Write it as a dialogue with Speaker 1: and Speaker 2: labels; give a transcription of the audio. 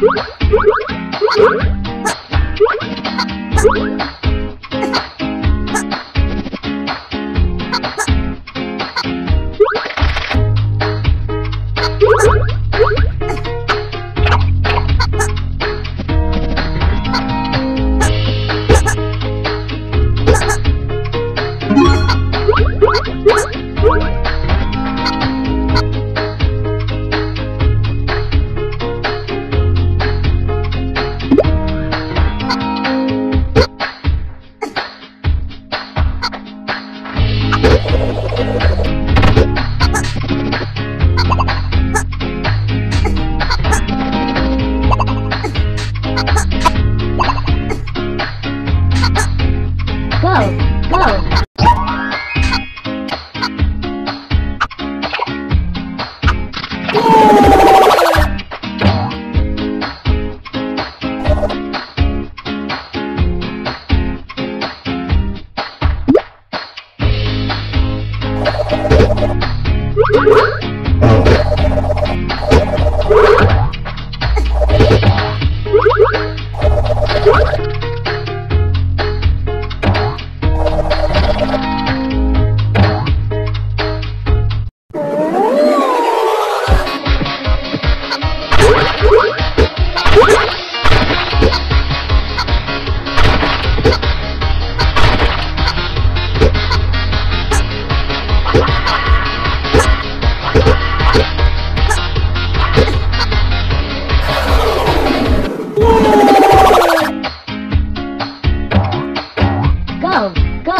Speaker 1: What? Wow. 12. Go.